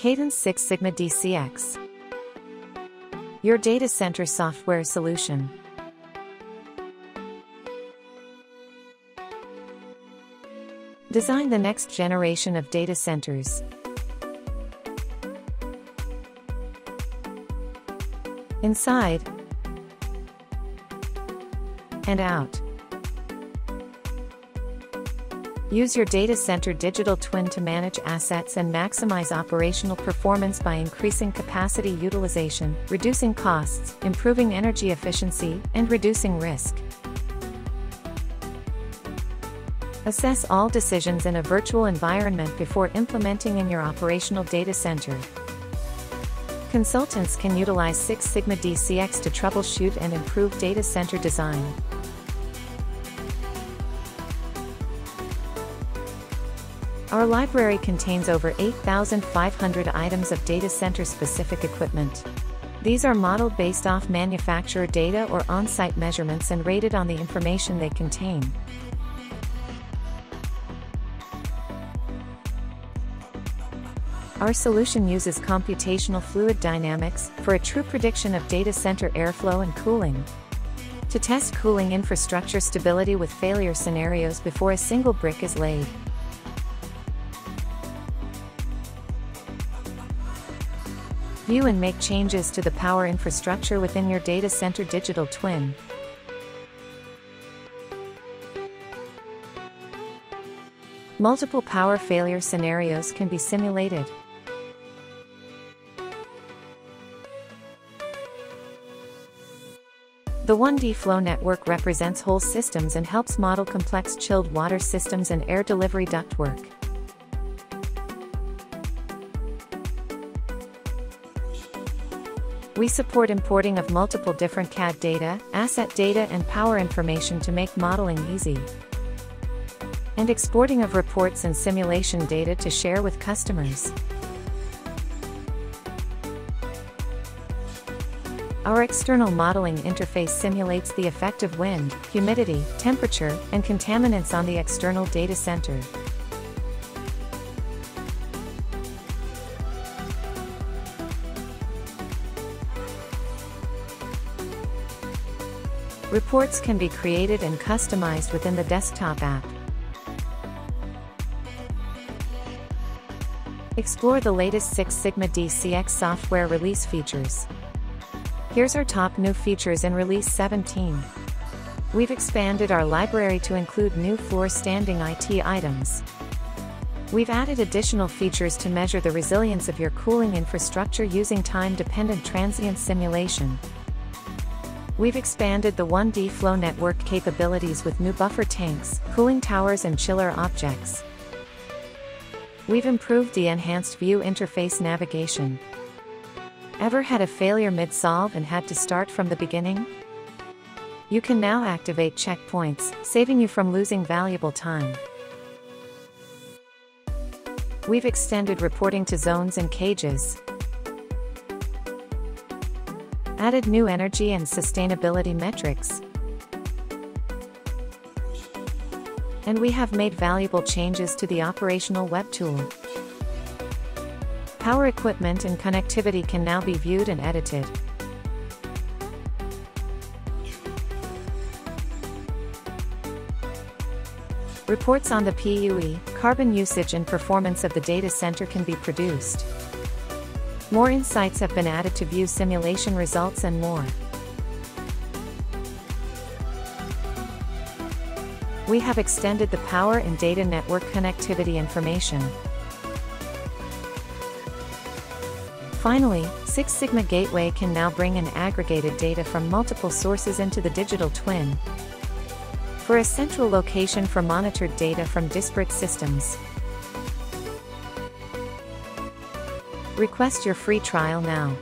Cadence Six Sigma DCX. Your data center software solution. Design the next generation of data centers. Inside and out. Use your data center digital twin to manage assets and maximize operational performance by increasing capacity utilization, reducing costs, improving energy efficiency, and reducing risk. Assess all decisions in a virtual environment before implementing in your operational data center. Consultants can utilize Six Sigma DCX to troubleshoot and improve data center design. Our library contains over 8,500 items of data center specific equipment. These are modeled based off manufacturer data or on-site measurements and rated on the information they contain. Our solution uses computational fluid dynamics for a true prediction of data center airflow and cooling. To test cooling infrastructure stability with failure scenarios before a single brick is laid. View and make changes to the power infrastructure within your data center digital twin. Multiple power failure scenarios can be simulated. The 1D flow network represents whole systems and helps model complex chilled water systems and air delivery ductwork. We support importing of multiple different CAD data, asset data and power information to make modeling easy. And exporting of reports and simulation data to share with customers. Our external modeling interface simulates the effect of wind, humidity, temperature, and contaminants on the external data center. Reports can be created and customized within the desktop app. Explore the latest Six Sigma DCX software release features. Here's our top new features in Release 17. We've expanded our library to include new floor standing IT items. We've added additional features to measure the resilience of your cooling infrastructure using time-dependent transient simulation. We've expanded the 1D flow network capabilities with new buffer tanks, cooling towers and chiller objects. We've improved the enhanced view interface navigation. Ever had a failure mid-solve and had to start from the beginning? You can now activate checkpoints, saving you from losing valuable time. We've extended reporting to zones and cages, added new energy and sustainability metrics. And we have made valuable changes to the operational web tool. Power equipment and connectivity can now be viewed and edited. Reports on the PUE, carbon usage and performance of the data center can be produced. More insights have been added to view simulation results and more. We have extended the power and data network connectivity information. Finally, Six Sigma Gateway can now bring in aggregated data from multiple sources into the digital twin for a central location for monitored data from disparate systems. Request your free trial now.